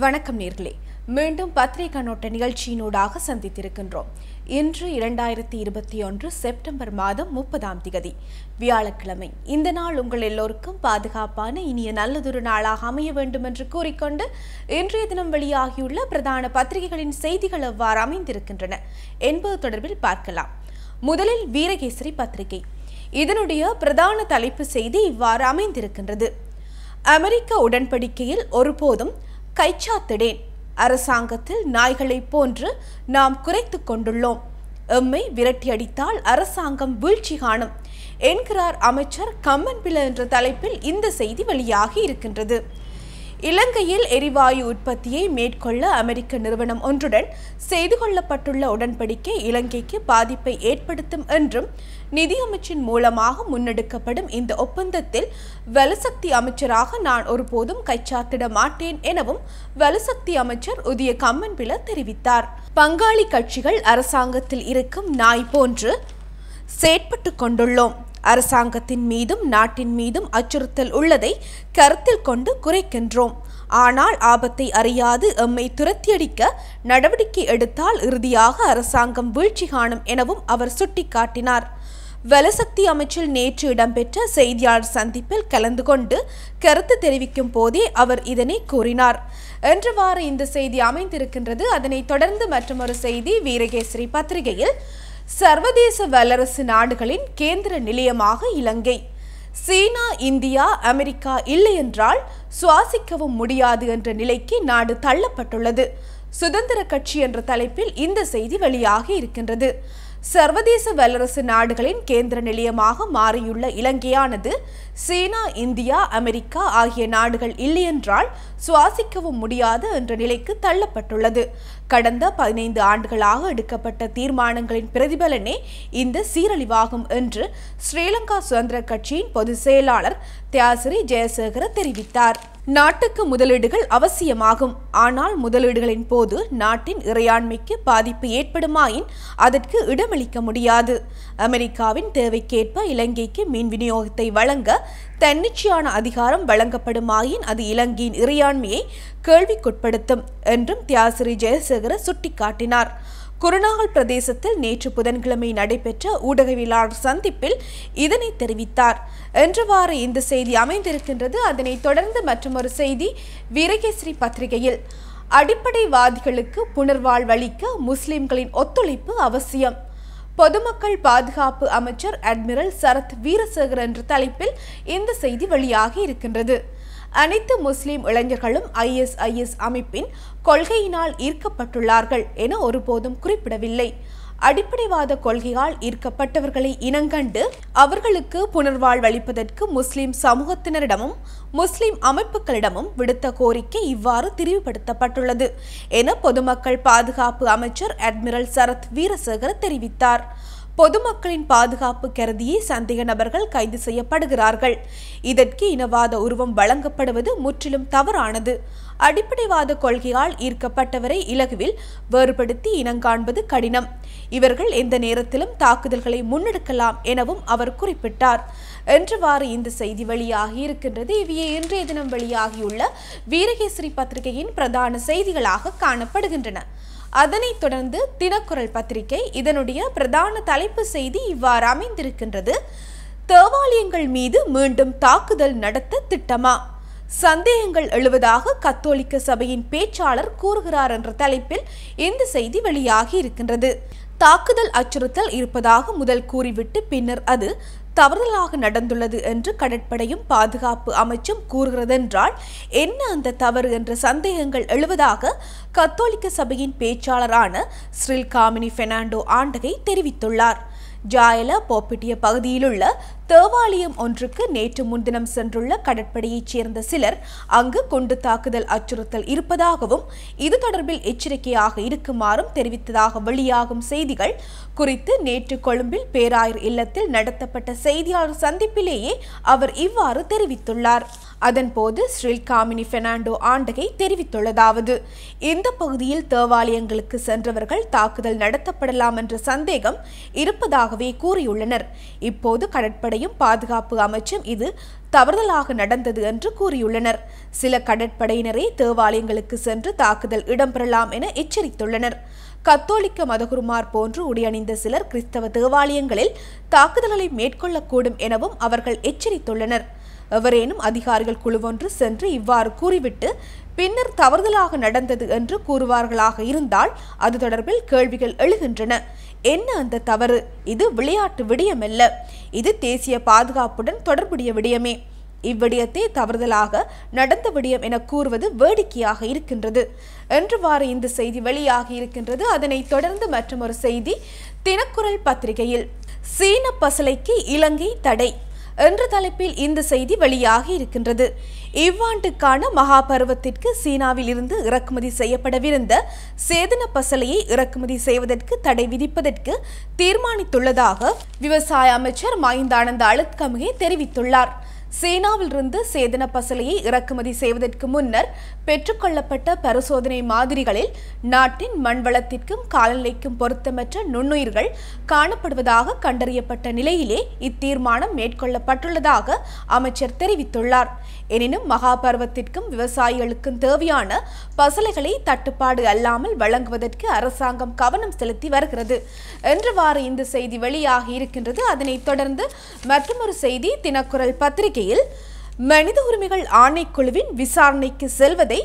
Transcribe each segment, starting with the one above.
வணக்கம் நேர்களே. மீண்டும் பத்திரிகை கண்ணோட்ட நிகழ்ச்சியினூடாக சந்தித்திருக்கின்றோம். இன்று இரண்டாயிரத்தி இருபத்தி ஒன்று செப்டம்பர் மாதம் முப்பதாம் திகதி. வியாழக்கிழமை. இந்த நாள் உங்கள் எல்லோருக்கும் பாதுகாப்பான இனிய நல்லதொரு நாளாக அமைய வேண்டும் என்று கூறிக்கொண்டு இன்றைய தினம் வெளியாகியுள்ள பிரதான பத்திரிகைகளின் செய்திகள் எவ்வாறு அமைந்திருக்கின்றன. என்பது தொடர்பில் பார்க்கலாம். முதலில் வீரகேசரி பத்திரிகை. இதனுடைய பிரதான தலைப்பு செய்தி இவ்வாறு அமைந்திருக்கின்றது. அமெரிக்க உடன்படிக்கையில் ஒருபோதும் கைச்சாத்திடேன். அரசாங்கத்தில் நாய்களைப் போன்று நாம் குறைத்து கொண்டுள்ளோம். எம்மை விரட்டியடித்தால் அரசாங்கம் வீழ்ச்சி காணும் என்கிறார் அமைச்சர் கம்மன்பில என்ற தலைப்பில் இந்த செய்தி வெளியாகி இருக்கின்றது. இலங்கையில் எரிவாயு உற்பத்தியை மேற்கொள்ள அமெரிக்க நிறுவனம் ஒன்றுடன் செய்து கொள்ளப்பட்டுள்ள உடன்படிக்கை இலங்கைக்கு பாதிப்பை ஏற்படுத்தும் என்றும் நிதியமைச்சின் மூலமாக முன்னெடுக்கப்படும் இந்த ஒப்பந்தத்தில் வலுசக்தி அமைச்சராக நான் ஒருபோதும் கைச்சாத்திட மாட்டேன் எனவும் வலுசக்தி அமைச்சர் உதய கம்மன்பில தெரிவித்தார். பங்காளி கட்சிகள் அரசாங்கத்தில் இருக்கும் நாய் போன்று செயற்பட்டு கொண்டுள்ளோம். அரசாங்கத்தின் மீதும் நாட்டின் மீதும் அச்சுறுத்தல் உள்ளதை கருத்தில் கொண்டு குறைக்கின்றோம். ஆனால் ஆபத்தை அறியாது எம்மை துரத்தியடிக்க நடவடிக்கை எடுத்தால் இறுதியாக அரசாங்கம் வீழ்ச்சி காணும் எனவும் அவர் சுட்டிக்காட்டினார். வலசக்தி அமைச்சில் நேற்று இடம்பெற்ற செய்தியாளர் சந்திப்பில் கலந்து கொண்டு கருத்து தெரிவிக்கும் போதே அவர் இதனை கூறினார். என்றவாறு இந்த செய்தி அமைந்திருக்கின்றது. அதனைத் தொடர்ந்து மற்றொரு செய்தி வீரகேசரி பத்திரிகையில் சர்வதேச வல்லரசு நாடுகளின் கேந்திர நிலையமாக இலங்கை. சீனா இந்தியா அமெரிக்கா இல்லை என்றால் சுவாசிக்கவும் முடியாது என்ற நிலைக்கு நாடு தள்ளப்பட்டுள்ளது. சுதந்திர கட்சி என்ற தலைப்பில் இந்த செய்தி வெளியாகி இருக்கின்றது. சர்வதேச வல்லரசு நாடுகளின் கேந்திர நிலையமாக மாறியுள்ள இலங்கையானது சீனா இந்தியா அமெரிக்கா ஆகிய நாடுகள் இல்லையென்றால் சுவாசிக்கவும் முடியாது என்ற நிலைக்கு தள்ளப்பட்டுள்ளது. கடந்த பதினைந்து ஆண்டுகளாக எடுக்கப்பட்ட தீர்மானங்களின் பிரதிபலனே இந்த சீரழிவாகும் என்று ஸ்ரீலங்கா சுதந்திர கட்சியின் பொதுச் செயலாளர் தியாசிரி ஜெயசேகர தெரிவித்தார். நாட்டுக்கு முதலீடுகள் அவசியமாகும். ஆனால் முதலீடுகளின் போது நாட்டின் இறையாண்மைக்கு பாதிப்பு ஏற்படுமாயின் அதற்கு இடமளிக்க முடியாது. அமெரிக்காவின் தேவைக்கேற்ப இலங்கைக்கு மீன் விநியோகத்தை வழங்க தன்னிச்சையான அதிகாரம் வழங்கப்படுமாயின் அது இலங்கையின் இறையாண்மையை கேள்விக்குட்படுத்தும் என்றும் தியாசிரி ஜெயசேகர சுட்டிக்காட்டினார். குருநாகல் பிரதேசத்தில் நேற்று புதன்கிழமை நடைபெற்ற ஊடகவியலாளர் சந்திப்பில் இதனை தெரிவித்தார். என்றவாறு இந்த செய்தி அமைந்திருக்கின்றது. அதனைத் தொடர்ந்து மற்றொரு செய்தி வீரகேசரி பத்திரிகையில். அடிப்படைவாதிகளுக்கு புனர்வாழ்வளிக்க முஸ்லிம்களின் ஒத்துழைப்பு அவசியம். பொதுமக்கள் பாதுகாப்பு அமைச்சர் அட்மிரல் சரத் வீரசேகர் என்ற தலைப்பில் இந்த செய்தி வெளியாகி இருக்கின்றது. அனைத்து முஸ்லிம் இளைஞர்களும் ஐஎஸ்ஐஎஸ் அமைப்பின் கொள்கையினால் ஈர்க்கப்பட்டுள்ளார்கள் என ஒருபோதும் குறிப்பிடவில்லை. அடிப்படைவாத கொள்கையால் ஈர்க்கப்பட்டவர்களை இனங்கண்டு அவர்களுக்கு புனர்வாழ்வளிப்பதற்கு முஸ்லிம் சமூகத்தினரிடமும் முஸ்லிம் அமைப்புகளிடமும் விடுத்த கோரிக்கை இவ்வாறு தெரிவுபடுத்தப்பட்டுள்ளது என பொதுமக்கள் பாதுகாப்பு அமைச்சர் அட்மிரல் சரத் வீரசேகர தெரிவித்தார். பொதுமக்களின் பாதுகாப்பு கருதியே சந்தேக நபர்கள் கைது செய்யப்படுகிறார்கள். இதற்கு இனவாத உருவம் வழங்கப்படுவது முற்றிலும் தவறானது. அடிப்படைவாத கொள்கையால் ஈர்க்கப்பட்டவரை இலகுவில் வேறுபடுத்தி இனங்காண்பது கடினம். இவர்கள் எந்த நேரத்திலும் தாக்குதல்களை முன்னெடுக்கலாம் எனவும் அவர் குறிப்பிட்டார். என்றவாறு இந்த செய்தி வெளியாகி இருக்கின்றது. இவையே இன்றைய தினம் வெளியாகியுள்ள வீரகேசரி பத்திரிகையின் பிரதான செய்திகளாக காணப்படுகின்றன. அதனைத் தொடர்ந்து தினக்குரல் பத்திரிகை இதனுடைய பிரதான தலைப்பு செய்தி இவ்வாறு அமைந்திருக்கின்றது. தேவாலயங்கள் மீது மீண்டும் தாக்குதல் நடத்த திட்டமா? சந்தேகங்கள் எழுவதாக கத்தோலிக்க சபையின் பேச்சாளர் கூறுகிறார் என்ற தலைப்பில் இந்த செய்தி வெளியாகி இருக்கின்றது. தாக்குதல் அச்சுறுத்தல் இருப்பதாக முதல் கூறிவிட்டு பின்னர் அது தவறுதலாக நடந்துள்ளது என்று கடற்படையும் பாதுகாப்பு அமைச்சும் கூறுகிறதென்றால் என்ன அந்த தவறு என்ற சந்தேகங்கள் எழுவதாக கத்தோலிக்க சபையின் பேச்சாளரான ஸ்ரில் காமினி பெர்னாண்டோ ஆண்டகை தெரிவித்துள்ளார். ஜாயல போப்பிட்டிய பகுதியிலுள்ள தேவாலயம் ஒன்றுக்கு நேற்று முன்தினம் சென்றுள்ள கடற்படையைச் சேர்ந்த சிலர் அங்கு குண்டு தாக்குதல் அச்சுறுத்தல் இருப்பதாகவும் இது தொடர்பில் எச்சரிக்கையாக இருக்குமாறும் தெரிவித்ததாக வெளியாகும் செய்திகள் குறித்து நேற்று கொழும்பில் பேராயர் இல்லத்தில் நடத்தப்பட்ட செய்தியாளர் சந்திப்பிலேயே அவர் இவ்வாறு தெரிவித்துள்ளார். அதன்போது ஸ்ரீல்காமினி பெர்னாண்டோ ஆண்டகை தெரிவித்துள்ளதாவது இந்த பகுதியில் தேவாலயங்களுக்கு சென்றவர்கள் தாக்குதல் நடத்தப்படலாம் என்ற சந்தேகம் இருப்பதாகவே கூறியுள்ளனர். இப்போது கடற்படையும் பாதுகாப்பு அமைச்சும் இது தவறுதலாக நடந்தது என்று கூறியுள்ளனர். சில கடற்படையினரே தேவாலயங்களுக்கு சென்று தாக்குதல் இடம்பெறலாம் என எச்சரித்துள்ளனர். கத்தோலிக்க மதகுருமார் போன்று உடையணிந்த சிலர் கிறிஸ்தவ தேவாலயங்களில் தாக்குதல்களை மேற்கொள்ளக்கூடும் எனவும் அவர்கள் எச்சரித்துள்ளனர். எவரேனும் அதிகாரிகள் குழுவொன்று சென்று இவ்வாறு கூறிவிட்டு பின்னர் தவறுதலாக நடந்தது என்று கூறுவார்களாக இருந்தால் அது தொடர்பில் கேள்விகள் எழுகின்றன. என்ன அந்த தவறு? இது விளையாட்டு விடயமல்ல. இது தேசிய பாதுகாப்புடன் தொடர்புடைய விடயமே. இவ்விடயத்தை தவறுதலாக நடந்த விடயம் என கூறுவது வேடிக்கையாக இருக்கின்றது. என்றுவாறு இந்த செய்தி வெளியாகி இருக்கின்றது அதனைத் தொடர்ந்து மற்றொரு செய்தி தினக்குரல் பத்திரிகையில். சீன பசலைக்கு இலங்கை தடை. என்ற தலைப்பில் இந்த செய்தி வெளியாகி இருக்கின்றது. இவ்வாண்டுக்கான மகாபருவத்திற்கு சீனாவில் இருந்து இறக்குமதி செய்யப்படவிருந்த சேதன பசலையை இறக்குமதி செய்வதற்கு தடை விதிப்பதற்கு தீர்மானித்துள்ளதாக விவசாய அமைச்சர் மஹிந்தானந்த அழுத்கமுகே தெரிவித்துள்ளார். சீனாவிலிருந்து சேதன பசலையை இறக்குமதி செய்வதற்கு முன்னர் பெற்றுக்கொள்ளப்பட்ட பரிசோதனை மாதிரிகளில் நாட்டின் மண்வளத்திற்கும் காலநிலைக்கும் பொருத்தமற்ற நுண்ணுயிர்கள் காணப்படுவதாக கண்டறியப்பட்ட நிலையிலே இத்தீர்மானம் மேற்கொள்ளப்பட்டுள்ளதாக அமைச்சர் தெரிவித்துள்ளார். எனினும் மகாபர்வத்திற்கும் விவசாயிகளுக்கும் தேவையான பசலைகளை தட்டுப்பாடு அல்லாமல் வழங்குவதற்கு அரசாங்கம் கவனம் செலுத்தி வருகிறது. என்றுவாறு இந்த செய்தி வெளியாகி இருக்கின்றது. அதனைத் தொடர்ந்து மற்றொரு செய்தி தினக்குரல் பத்திரிகையில் மனித உரிமைகள் ஆணைக்குழுவின் விசாரணைக்கு செல்வதை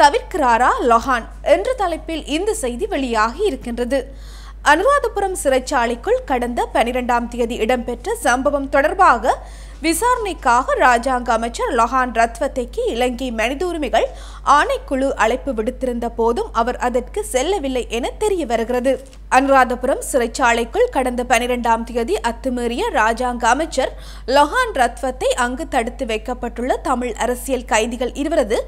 தவிர்க்கிறாரா லொஹான் என்ற தலைப்பில் இந்த செய்தி வெளியாகி இருக்கின்றது. அனுராதபுரம் சிறைச்சாலைக்குள் கடந்த பனிரெண்டாம் தேதி இடம்பெற்ற சம்பவம் தொடர்பாக விசாரணைக்காக ராஜாங்க அமைச்சர் லொஹான் ரத்வத்தைக்கு இலங்கை மனித உரிமைகள் ஆணைக்குழு அழைப்பு விடுத்திருந்த போதும் அவர் அதற்கு செல்லவில்லை என தெரிய வருகிறது. அனுராதபுரம் சிறைச்சாலைக்குள் கடந்த பனிரெண்டாம் தேதி அத்துமீறிய ராஜாங்க அமைச்சர் லொஹான் ரத்வத்தை அங்கு தடுத்து வைக்கப்பட்டுள்ள தமிழ் அரசியல் கைதிகள் இருவரது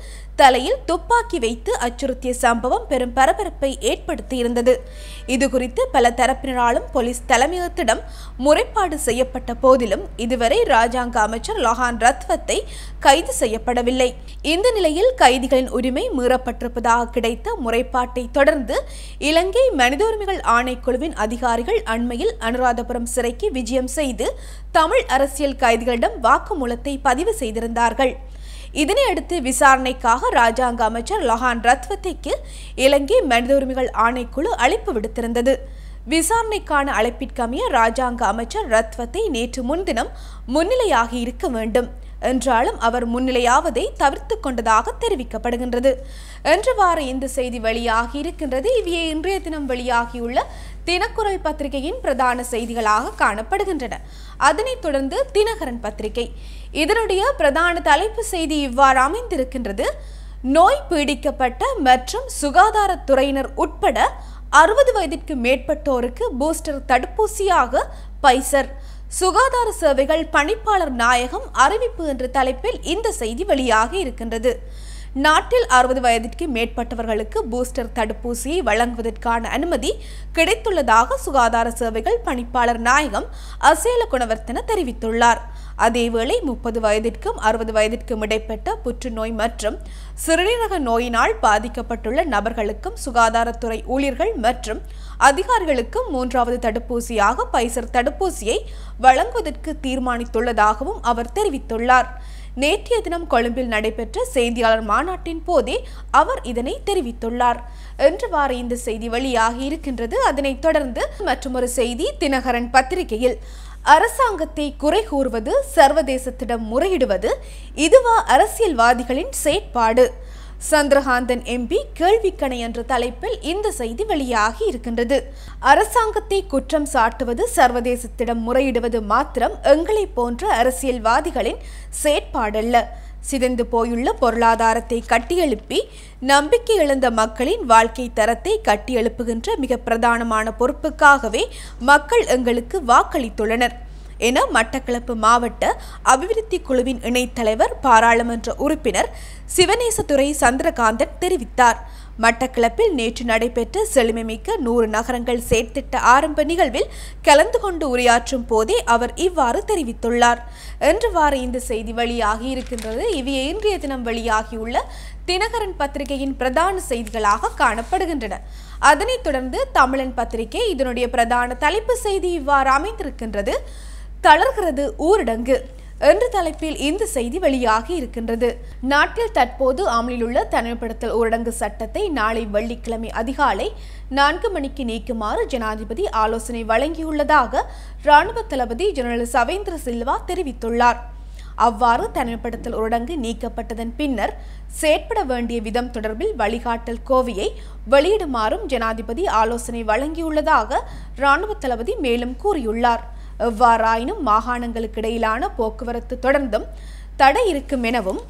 தலையில் துப்பாக்கி வைத்து அச்சுறுத்திய சம்பவம் பெரும் பரபரப்பை ஏற்படுத்தியிருந்தது. இதுகுறித்து பல தரப்பினராலும் போலீஸ் தலைமையகத்திடம் முறைப்பாடு செய்யப்பட்ட போதிலும் இதுவரை ராஜாங்க அமைச்சர் லொஹான் ரத்வத்தை கைது செய்யப்படவில்லை. இந்த நிலையில் கைதிகளின் உரிமை மீறப்பட்டிருப்பதாக கிடைத்த முறைப்பாட்டை தொடர்ந்து இலங்கை மனித உரிமைகள் ஆணைக்குழுவின் அதிகாரிகள் அண்மையில் அனுராதபுரம் சிறைக்கு விஜயம் செய்து தமிழ் அரசியல் கைதிகளிடம் வாக்குமூலத்தை பதிவு செய்திருந்தார்கள். இதனையடுத்து விசாரணைக்காக ராஜாங்க அமைச்சர் லொஹான் ரத்வத்தைக்கு இலங்கை மனித உரிமைகள் ஆணைக்குழு அழைப்பு விடுத்திருந்தது. விசாரணைக்கான அழைப்பிற்கமைய ராஜாங்க அமைச்சர் ரத்வத்தை நேற்று முன்தினம் முன்னிலையாகி இருக்க வேண்டும். என்றாலும் அவர் முன்னிலையாவதை தவிர்த்து கொண்டதாக தெரிவிக்கப்படுகின்றது. என்றவாறு இந்த செய்தி வெளியாகி இருக்கின்றது. இவையே இன்றைய தினம் வெளியாகியுள்ள தினக்குரல் பத்திரிகையின் பிரதான செய்திகளாக காணப்படுகின்றன. அதனைத் தொடர்ந்து தினகரன் பத்திரிகை. இதனுடைய பிரதான தலைப்பு செய்தி இவ்வாறு அமைந்திருக்கின்றது. நோய் பீடிக்கப்பட்ட மற்றும் சுகாதாரத்துறையினர் உட்பட அறுபது வயதிற்கு மேற்பட்டோருக்கு பூஸ்டர் தடுப்பூசியாக பைசர் சுகாதார சேவைகள் பணிப்பாளர் நாயகம் அறிவிப்பு என்ற தலைப்பில் இந்த செய்தி வெளியாக இருக்கின்றது. நாட்டில் அறுபது வயதிற்கு மேற்பட்டவர்களுக்கு பூஸ்டர் தடுப்பூசியை வழங்குவதற்கான அனுமதி கிடைத்துள்ளதாக சுகாதார சேவைகள் பணிப்பாளர் நாயகம் அசேல குணவர்த்தன தெரிவித்துள்ளார். அதேவேளை முப்பது வயதிற்கும் அறுபது வயதிற்கும் இடைப்பட்ட புற்றுநோய் மற்றும் சிறுநீரக நோயினால் பாதிக்கப்பட்டுள்ள நபர்களுக்கும் சுகாதாரத்துறை ஊழியர்கள் மற்றும் அதிகாரிகளுக்கும் மூன்றாவது தடுப்பூசியாக பைசர் தடுப்பூசியை வழங்குவதற்கு தீர்மானித்துள்ளதாகவும் அவர் தெரிவித்துள்ளார். நேற்றைய தினம் கொழும்பில் நடைபெற்ற செய்தியாளர் மாநாட்டின் போதே அவர் இதனை தெரிவித்துள்ளார். என்றுவாறு இந்த செய்தி வெளியாகி இருக்கின்றது. அதனைத் தொடர்ந்து மற்றொரு செய்தி தினகரன் பத்திரிகையில். அரசாங்கத்தை குறை கூறுவது சர்வதேசத்திடம் முறையிடுவது இதுவா அரசியல்வாதிகளின் செயற்பாடு. சந்திரகாந்தன் எம்பி கேள்விக்கணை என்ற தலைப்பில் இந்த செய்தி வெளியாகி இருக்கின்றது. அரசாங்கத்தை குற்றம் சாட்டுவது சர்வதேசத்திடம் முறையிடுவது மாத்திரம் எங்களை போன்ற அரசியல்வாதிகளின் செயற்பாடல்ல. சிதைந்து போயுள்ள பொருளாதாரத்தை கட்டியெழுப்பி நம்பிக்கை இழந்த மக்களின் வாழ்க்கை தரத்தை கட்டியெழுப்புகின்ற மிக பிரதானமான பொறுப்புக்காகவே மக்கள் எங்களுக்கு வாக்களித்துள்ளனர். என மட்டக்களப்பு மாவட்ட அபிவிருத்தி குழுவின் இணைத்தலைவர் பாராளுமன்ற உறுப்பினர் சிவநேசதுரை சந்திரகாந்தன் தெரிவித்தார். மட்டக்களப்பில் நேற்று நடைபெற்ற செழுமைமிக்க நூறு நகரங்கள் செயற்திட்ட ஆரம்ப நிகழ்வில் கலந்து கொண்டு உரையாற்றும் போதே அவர் இவ்வாறு தெரிவித்துள்ளார். என்று வார இந்த செய்தி வெளியாகி இருக்கின்றது. இவையே இன்றைய தினம் வெளியாகியுள்ள தினகரன் பத்திரிகையின் பிரதான செய்திகளாக காணப்படுகின்றன. அதனைத் தொடர்ந்து தமிழன் பத்திரிகை இதனுடைய பிரதான தலைப்பு செய்தி இவ்வாறு அமைந்திருக்கின்றது. தளர்கிறது ஊரடங்கு. என்ற தலைப்பில் இந்த செய்தி வெளியாகி இருக்கின்றது. நாட்டில் தற்போது அமலில் உள்ள தனிமைப்படுத்தல் ஊரடங்கு சட்டத்தை நாளை வெள்ளிக்கிழமை அதிகாலை நான்கு மணிக்கு நீக்குமாறு ஜனாதிபதி ஆலோசனை வழங்கியுள்ளதாக ராணுவ தளபதி ஜெனரல் சவேந்திர சில்வா தெரிவித்துள்ளார். அவ்வாறு தனிமைப்படுத்தல் ஊரடங்கு நீக்கப்பட்டதன் பின்னர் செயற்பட வேண்டிய விதம் தொடர்பில் வழிகாட்டல் கோவையை வெளியிடுமாறும் ஜனாதிபதி ஆலோசனை வழங்கியுள்ளதாக ராணுவ தளபதி மேலும் கூறியுள்ளார். எவ்வாறாயினும் மாகாணங்களுக்கு இடையிலான போக்குவரத்து தொடர்ந்தும் தடை இருக்கும் எனவும்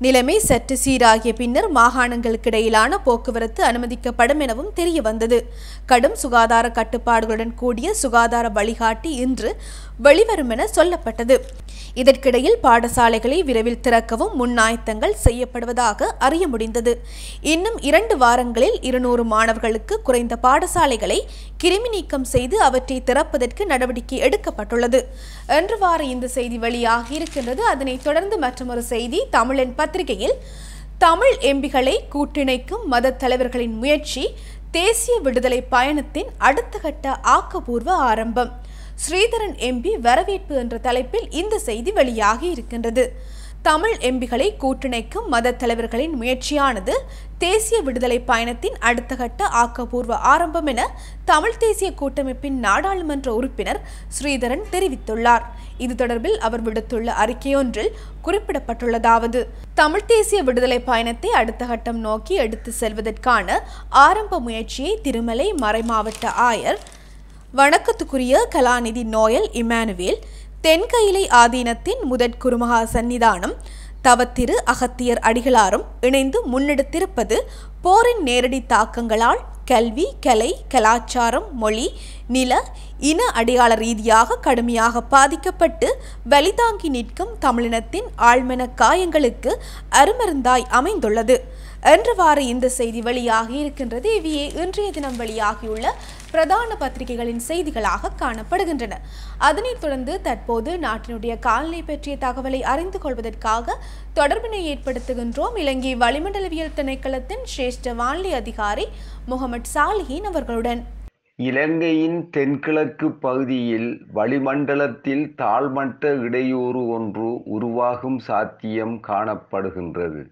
நிலைமை சற்று சீராகிய பின்னர் மாகாணங்களுக்கு இடையிலான போக்குவரத்து அனுமதிக்கப்படும் எனவும் தெரிய வந்தது கடும் சுகாதார கட்டுப்பாடுகளுடன் கூடிய சுகாதார வழிகாட்டி இன்று வெளிவரும் என சொல்லப்பட்டது. இதற்கிடையில் பாடசாலைகளை விரைவில் திறக்கவும் முன்னாயத்தங்கள் செய்யப்படுவதாக அறிய முடிந்தது. இன்னும் இரண்டு வாரங்களில் இருநூறு மாணவர்களுக்கு குறைந்த பாடசாலைகளை கிருமி நீக்கம் செய்து அவற்றை திறப்பதற்கு நடவடிக்கை எடுக்கப்பட்டுள்ளது. என்று வார இந்த செய்தி வெளியாகி இருக்கின்றது. அதனைத் தொடர்ந்து மற்றொரு செய்தி தமிழன் பத்திரிகையில் தமிழ் எம்பிகளை கூட்டிணைக்கும் மத தலைவர்களின் முயற்சி தேசிய விடுதலை பயணத்தின் அடுத்த கட்ட ஆக்கபூர்வ ஆரம்பம். ஸ்ரீதரன் எம்பி வரவேற்பு என்ற தலைப்பில் இந்த செய்தி வெளியாகி இருக்கின்றது. தமிழ் எம்பிகளை கூட்டிணைக்கும் மத தலைவர்களின் முயற்சியானது தேசிய விடுதலை பயணத்தின் அடுத்த கட்ட ஆக்கப்பூர்வ ஆரம்பம் என தமிழ் தேசிய கூட்டமைப்பின் நாடாளுமன்ற உறுப்பினர் ஸ்ரீதரன் தெரிவித்துள்ளார். இது தொடர்பில் அவர் விடுத்துள்ள அறிக்கையொன்றில் குறிப்பிடப்பட்டுள்ளதாவது தமிழ் தேசிய விடுதலை பயணத்தை அடுத்த கட்டம் நோக்கி எடுத்து செல்வதற்கான ஆரம்ப முயற்சியை திருமலை மறைமாவட்ட ஆயர் வணக்கத்துக்குரிய கலாநிதி நோயல் இமானுவேல் தென்கயிலை ஆதீனத்தின் முதற் குருமகா சந்நிதானம் தவத்திரு அகத்தியர் அடிகளாரும் இணைந்து முன்னெடுத்திருப்பது போரின் நேரடி தாக்கங்களால் கல்வி கலை கலாச்சாரம் மொழி நில இன அடையாள ரீதியாக கடுமையாக பாதிக்கப்பட்டு வலிதாங்கி நிற்கும் தமிழினத்தின் ஆழ்மன காயங்களுக்கு அருமருந்தாய் அமைந்துள்ளது. என்றவாறு இந்த செய்தி வெளியாகி இருக்கின்றது. இவையே இன்றைய தினம் வெளியாகியுள்ள பிரதான பத்திரிகைகளின் செய்திகளாக காணப்படுகின்றன. அதனைத் தொடர்ந்து தற்போது நாட்டினுடைய காலநிலை பற்றிய தகவலை அறிந்து கொள்வதற்காக தொடர்பினை ஏற்படுத்துகின்றோம். இலங்கை வளிமண்டலவியல் திணைக்களத்தின் சிரேஷ்ட வானிலை அதிகாரி முகமது சாலிஹின் அவர்களுடன். இலங்கையின் தென்கிழக்கு பகுதியில் வளிமண்டலத்தில் தாழ்மட்ட இடையூறு ஒன்று உருவாகும் சாத்தியம் காணப்படுகின்றது.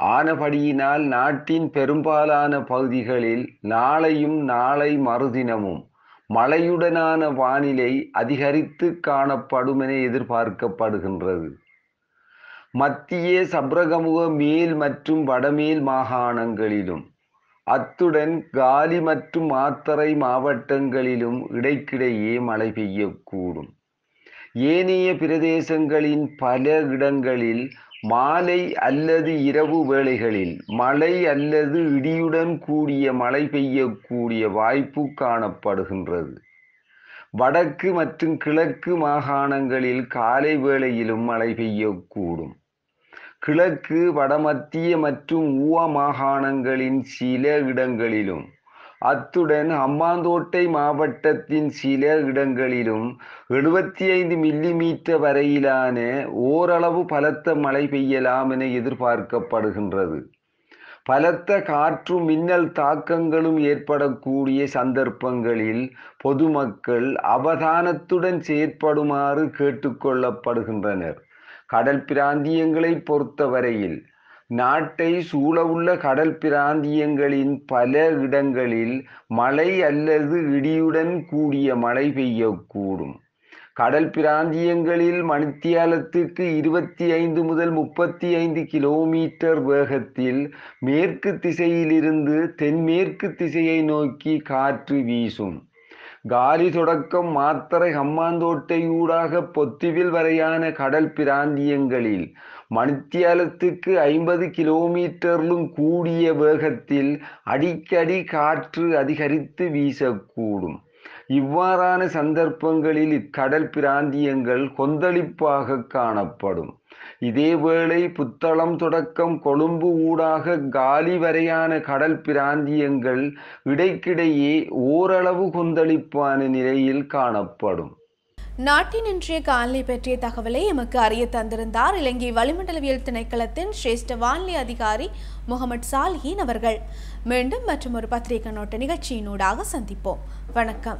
ஆனபடியினால் நாட்டின் பெரும்பாலான பகுதிகளில் நாளையும் நாளை மறுதினமும் மழையுடனான வானிலை அதிகரித்து காணப்படும் என எதிர்பார்க்கப்படுகின்றது. மத்திய சப்ரகமுக மேல் மற்றும் வடமேல் மாகாணங்களிலும் அத்துடன் காலி மற்றும் மாத்தறை மாவட்டங்களிலும் இடைக்கிடையே மழை பெய்யக்கூடும். ஏனைய பிரதேசங்களின் பல இடங்களில் மாலை அல்லது இரவு வேளைகளில் மழை அல்லது இடியுடன் கூடிய மழை பெய்யக்கூடிய வாய்ப்பு காணப்படுகின்றது. வடக்கு மற்றும் கிழக்கு மாகாணங்களில் காலை வேளையிலும் மழை பெய்யக்கூடும். கிழக்கு வடமத்திய மற்றும் ஊவ மாகாணங்களின் சில இடங்களிலும் அத்துடன் அம்மாந்தோட்டை மாவட்டத்தின் சில இடங்களிலும் எழுபத்தி ஐந்து மில்லி மீட்டர் வரையிலான ஓரளவு பலத்த மழை பெய்யலாம் என எதிர்பார்க்கப்படுகின்றது. பலத்த காற்று மின்னல் தாக்கங்களும் ஏற்படக்கூடிய சந்தர்ப்பங்களில் பொதுமக்கள் அவதானத்துடன் செயற்படுமாறு கேட்டுக்கொள்ளப்படுகின்றனர் கடல் பிராந்தியங்களை பொறுத்தவரையில் நாட்டை சூழவுள்ள கடல் பிராந்தியங்களின் பல இடங்களில் மழை அல்லது இடியுடன் கூடிய மழை பெய்யக்கூடும். கடல் பிராந்தியங்களில் மணித்தியாலத்துக்கு இருபத்தி ஐந்து முதல் முப்பத்தி ஐந்து கிலோமீட்டர் வேகத்தில் மேற்கு திசையிலிருந்து தென்மேற்கு திசையை நோக்கி காற்று வீசும். காலி தொடக்கம் மாத்தரை ஹம்மாந்தோட்டையூடாக பொத்திவில் வரையான கடல் பிராந்தியங்களில் மணித்தியாலத்துக்கு ஐம்பது கிலோமீட்டரிலும் கூடிய வேகத்தில் அடிக்கடி காற்று அதிகரித்து வீசக்கூடும். இவ்வாறான சந்தர்ப்பங்களில் இக்கடல் பிராந்தியங்கள் கொந்தளிப்பாக காணப்படும். இதேவேளை புத்தளம் தொடக்கம் கொழும்பு ஊடாக காலி வரையான கடல் பிராந்தியங்கள் இடைக்கிடையே ஓரளவு கொந்தளிப்பான நிலையில் காணப்படும். நாட்டின் இன்றைய காலநிலை பற்றிய தகவலை எமக்கு அறிய தந்திருந்தார் இலங்கை வளிமண்டலவியல் திணைக்களத்தின் சிரேஷ்ட வானிலை அதிகாரி முகமது சாலிஹின் அவர்கள். மீண்டும் மற்றும் ஒரு பத்திரிகை நோட்ட நிகழ்ச்சியினூடாக சந்திப்போம். வணக்கம்.